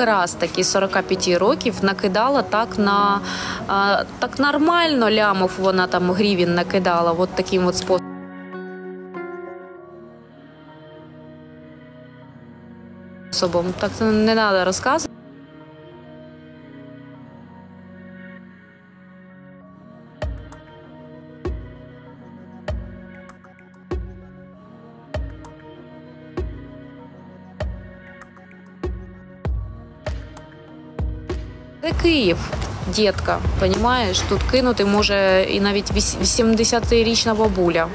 раз таки 45 років накидала так на так нормально лямов вона там гривень накидала, от таким от способом. Так не треба розказувати. Це Київ, дітка, понімаєш? Тут кинути може і навіть віс- 80-річна бабуля.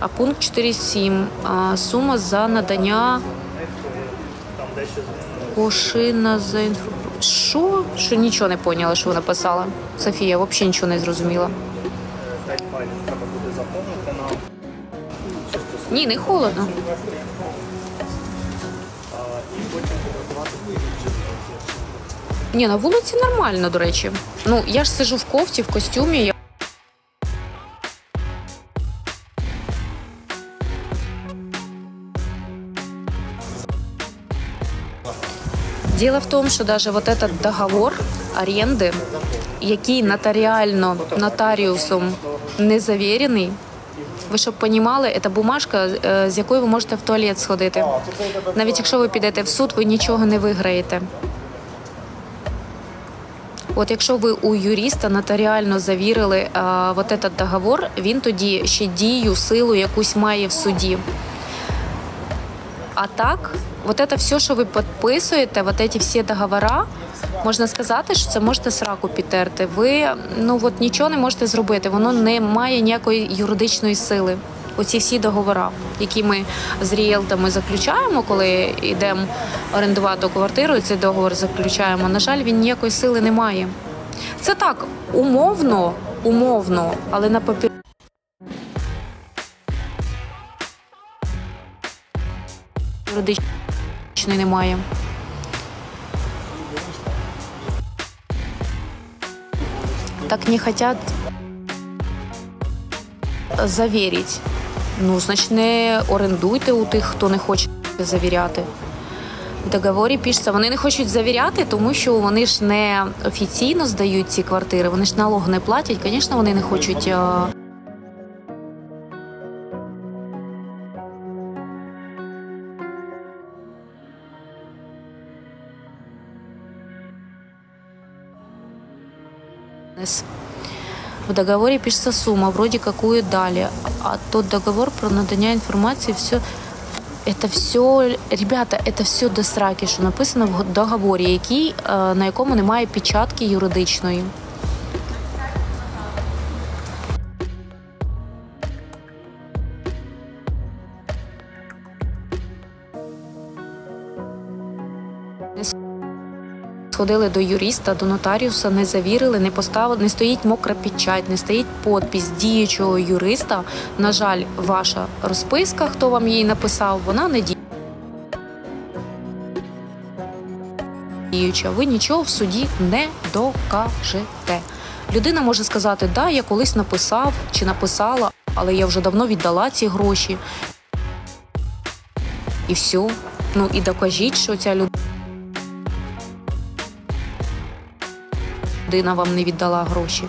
А пункт 4.7. Сума за надання кошина за інфо. Що? Що нічого не поняла, що вона писала. Софія, взагалі нічого не зрозуміла. Ні, не холодно. Ні, на вулиці нормально, до речі. Ну, я ж сижу в кофті, в костюмі. Я... Дело в том, что даже вот этот договор аренды, який нотаріально нотаріусом не завірений, ви щоб понімали, це бумажка, з якою ви можете в туалет сходити. Навіть якщо ви підете в суд, ви нічого не виграєте. От якщо ви у юриста нотаріально завірили а, вот этот договор, він тоді ще дію, силу якусь має в суді. А так, вот это все, що ви підписуєте, вот эти всі договора, можна сказати, що це можете сраку підтерти. Ви ну от нічого не можете зробити, воно не має ніякої юридичної сили. Оці всі договори, які ми з ріелтами заключаємо, коли йдемо орендувати квартиру, цей договор заключаємо. На жаль, він ніякої сили не має. Це так, умовно, умовно, але на папір. Юридичної немає. Так не хотят завірити. Ну, значить, не орендуйте у тих, хто не хоче завіряти. В договорі пишеться, вони не хочуть завіряти, тому що вони ж не офіційно здають ці квартири, вони ж налог не платять. Звісно, вони не хочуть. е, С- В договоре пишется сумма, вроде какую дали, а тот договор про надання інформації, все, это все, ребята, это все до сраки, що написано в договорі, який, е, на якому немає печатки юридичної. Сходили до юриста, до нотаріуса, не завірили, не поставили, не стоїть мокра печать, не стоїть подпись діючого юриста. На жаль, ваша розписка, хто вам її написав, вона не діюча. Ви нічого в суді не докажете. Людина може сказати, да, я колись написав чи написала, але я вже давно віддала ці гроші. І все. Ну і докажіть, що ця людина. Людина вам не віддала гроші.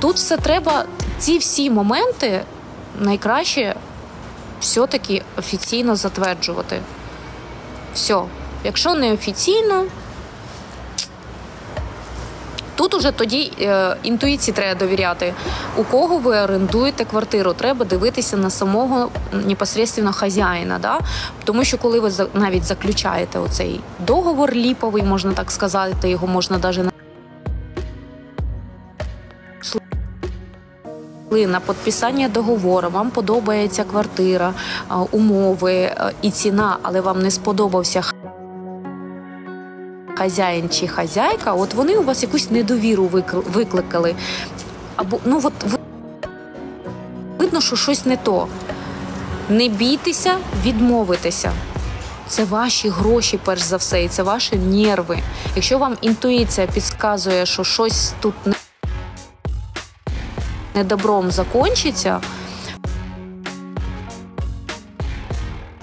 Тут все треба, ці всі моменти найкраще все-таки офіційно затверджувати. Все. Якщо не офіційно, тут уже тоді е, інтуїції треба довіряти. У кого ви орендуєте квартиру, треба дивитися на самого непосредственно хазяїна. Да? Тому що коли ви навіть заключаєте оцей договор ліповий, можна так сказати, його можна навіть прийшли на підписання договору, вам подобається квартира, умови і ціна, але вам не сподобався хазяїн чи хазяйка, от вони у вас якусь недовіру викликали. Або ну от видно, що щось не то. Не бійтеся, відмовитися. Це ваші гроші, перш за все, і це ваші нерви. Якщо вам інтуїція підказує, що щось тут не недобром закончиться,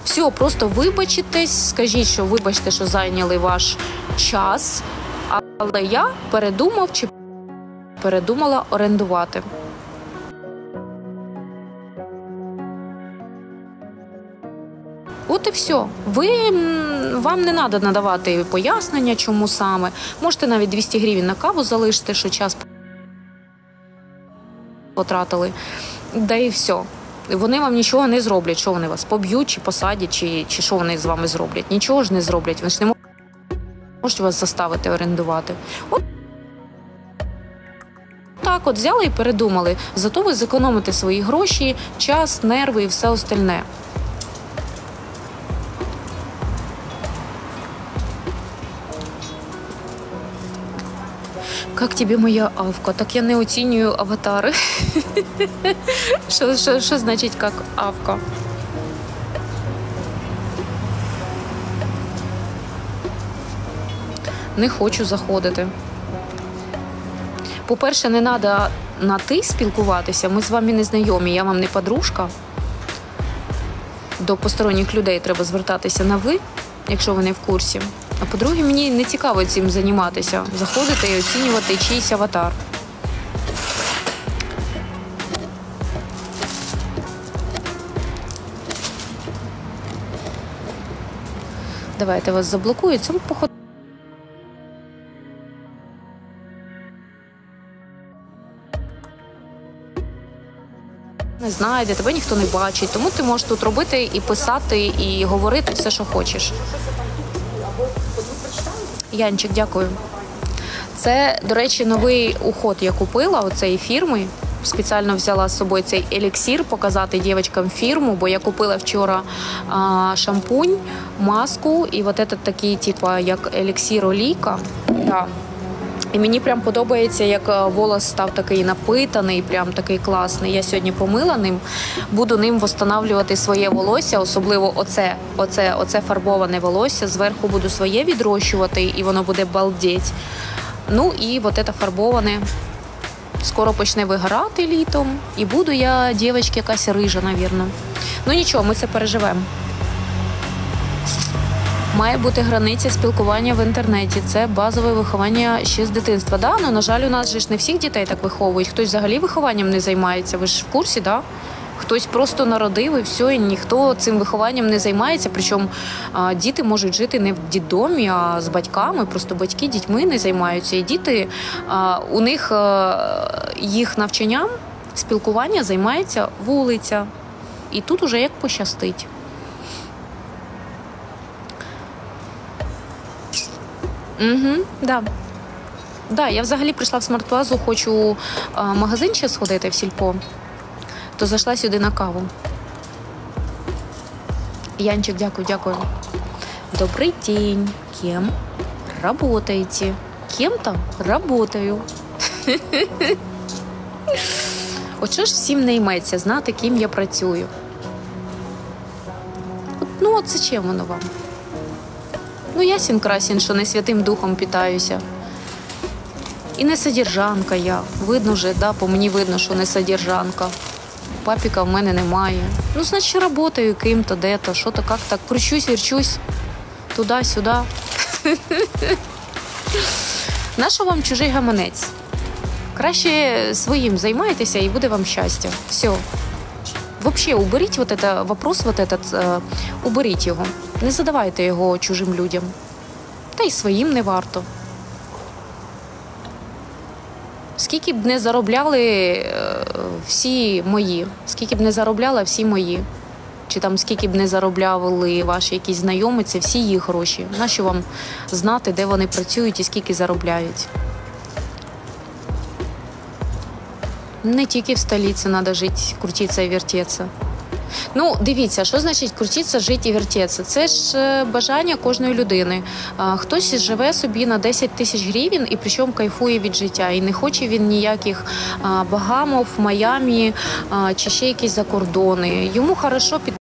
все, просто вибачитесь, скажіть, що вибачте, що зайняли ваш час, але я передумав чи передумала орендувати. От і все. Ви, вам не треба надавати пояснення, чому саме. Можете навіть 200 гривень на каву залишити, що час потратили. Да і все. Вони вам нічого не зроблять, що вони вас поб'ють, чи посадять, чи, чи що вони з вами зроблять. Нічого ж не зроблять. Вони ж не можуть вас заставити орендувати. От так, от взяли і передумали. Зато ви зекономите свої гроші, час, нерви і все остальне. Как тобі моя авка? Так я не оцінюю аватари. Що, що, що значить як авка? Не хочу заходити. По-перше, не треба на ти спілкуватися. Ми з вами не знайомі, я вам не подружка. До посторонніх людей треба звертатися на ви, якщо ви не в курсі. А по-друге, мені не цікаво цим займатися, заходити і оцінювати чийсь аватар. Давайте вас заблокують. Це походу. Не знайде, тебе ніхто не бачить, тому ти можеш тут робити і писати, і говорити все, що хочеш. Янчик, дякую. Це, до речі, новий уход я купила цієї фірми. Спеціально взяла з собою цей еліксір, показати дівчатам фірму, бо я купила вчора а, шампунь, маску і от такий, типу, як еліксір олійка. Да. І мені прям подобається, як е, волос став такий напитаний, прям такий класний. Я сьогодні помила ним, буду ним восстанавлювати своє волосся, особливо оце, оце, оце фарбоване волосся. Зверху буду своє відрощувати, і воно буде балдеть. Ну і от це фарбоване. Скоро почне вигорати літом, і буду я дівчинка якась рижа, навірно. Ну нічого, ми це переживемо. Має бути границя спілкування в інтернеті. Це базове виховання ще з дитинства. Да? Ну, на жаль, у нас же ж не всіх дітей так виховують. Хтось взагалі вихованням не займається. Ви ж в курсі, да? Хтось просто народив і все, і ніхто цим вихованням не займається. Причому а, діти можуть жити не в дідомі, а з батьками. Просто батьки дітьми не займаються. І діти а, у них а, їх навчанням, спілкування займається вулиця. І тут уже як пощастить. Угу, да. Да, я взагалі прийшла в смарт-плазу, хочу а, магазин ще сходити в сільпо, то зайшла сюди на каву. Янчик, дякую, дякую. Добрый день. Кем работаете? Кем-то работаю. От що ж всім не йметься знати, ким я працюю. От, ну, от зачем воно вам? Ну, ясен красін, що не святим духом питаюся. І не содержанка я. Видно вже, да, по мені видно, що не содержанка. Папіка в мене немає. Ну, значить, працюю ким-то, де-то, що-то як-то. Кручусь, вірчусь туди-сюди. Нащо вам чужий гаманець? Краще своїм займайтеся і буде вам щастя. Все. Вообще, уберіть вот это, вопрос вот этот, е, уберіть його. Не задавайте його чужим людям. Та й своїм не варто. Скільки б не заробляли е, всі мої, скільки б не заробляла всі мої, чи там скільки б не заробляли ваші якісь знайомі, це всі їх гроші. Нащо вам знати, де вони працюють і скільки заробляють? Не тільки в столиці треба жити, крутитися і вертеться. Ну, дивіться, що значить крутіться, жити і вертеться? Це ж е, бажання кожної людини. Хтось живе собі на 10 тисяч гривень і причому кайфує від життя. І не хоче він ніяких багамов, Майамі чи ще якісь закордони. Йому хорошо під